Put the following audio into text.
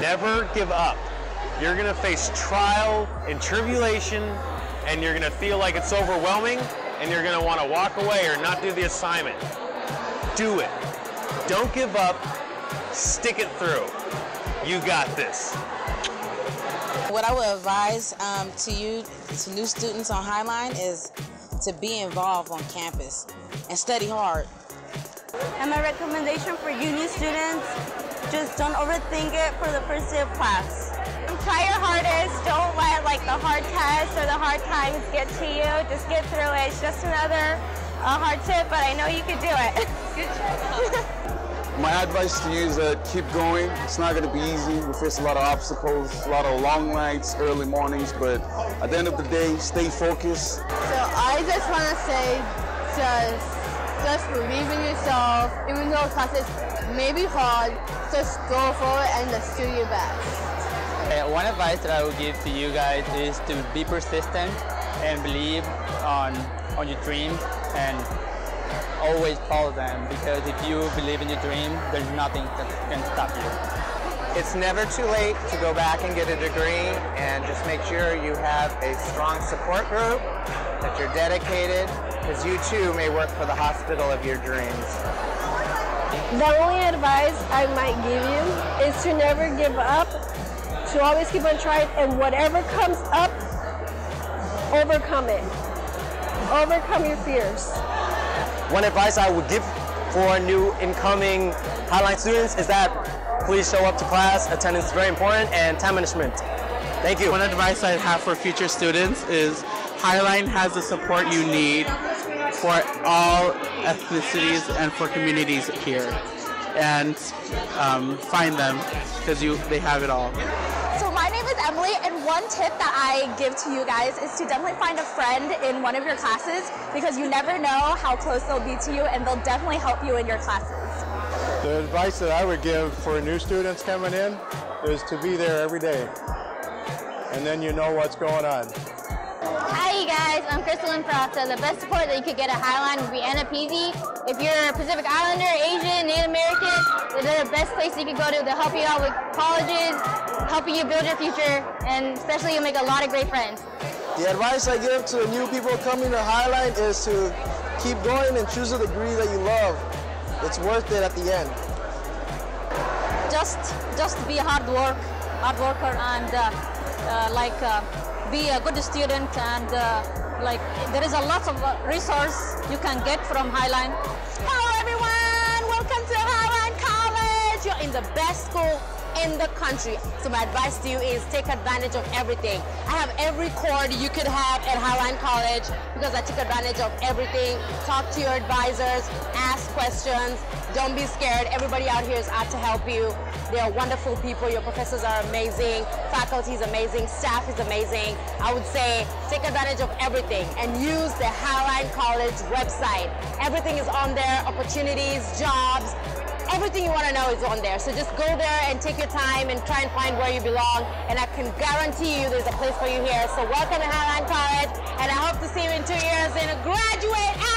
Never give up. You're gonna face trial and tribulation, and you're gonna feel like it's overwhelming, and you're gonna wanna walk away or not do the assignment. Do it. Don't give up. Stick it through. You got this. What I would advise um, to you, to new students on Highline, is to be involved on campus and study hard. And my recommendation for you new students, just don't overthink it for the first day of class. Try your hardest. Don't let like the hard tests or the hard times get to you. Just get through it. It's just another uh, hardship, but I know you can do it. Good job. My advice to you is uh, keep going. It's not going to be easy. We face a lot of obstacles, a lot of long nights, early mornings, but at the end of the day, stay focused. So I just want to say, just, just believe in yourself. Even though classes may be hard, just go for it and just do your best. Uh, one advice that I would give to you guys is to be persistent and believe on, on your dreams and always follow them because if you believe in your dream, there's nothing that can stop you. It's never too late to go back and get a degree and just make sure you have a strong support group, that you're dedicated, because you too may work for the hospital of your dreams. The only advice I might give you is to never give up, to always keep on trying, and whatever comes up, overcome it. Overcome your fears. One advice I would give for new incoming Highline students is that please show up to class. Attendance is very important and time management. Thank you. One advice I have for future students is Highline has the support you need for all ethnicities and for communities here. And um, find them because you they have it all. So my name is Emily, and one tip that I give to you guys is to definitely find a friend in one of your classes because you never know how close they'll be to you, and they'll definitely help you in your classes. The advice that I would give for new students coming in is to be there every day. And then you know what's going on. Hi, you guys. I'm Crystal Infrata. The best support that you could get at Highline would be AANAPISI. If you're a Pacific Islander, Asian, Native American, they're the best place you could go to. They'll help you out with colleges, helping you build your future, and especially you'll make a lot of great friends. The advice I give to new people coming to Highline is to keep going and choose a degree that you love. It's worth it at the end. Just, just be hard work, hard worker, and uh, uh, like uh, be a good student. And like there is a lot of resource you can get from Highline. Hello, everyone. Welcome to Highline College. You're in the best school in the country. So my advice to you is take advantage of everything. I have every cord you could have at Highline College because I took advantage of everything. Talk to your advisors, ask questions, don't be scared. Everybody out here is out to help you. They are wonderful people. Your professors are amazing. Faculty is amazing. Staff is amazing. I would say take advantage of everything and use the Highline College website. Everything is on there, opportunities, jobs, everything you want to know is on there. So just go there and take your time and try and find where you belong. And I can guarantee you there's a place for you here. So welcome to Highline College, and I hope to see you in two years in a graduate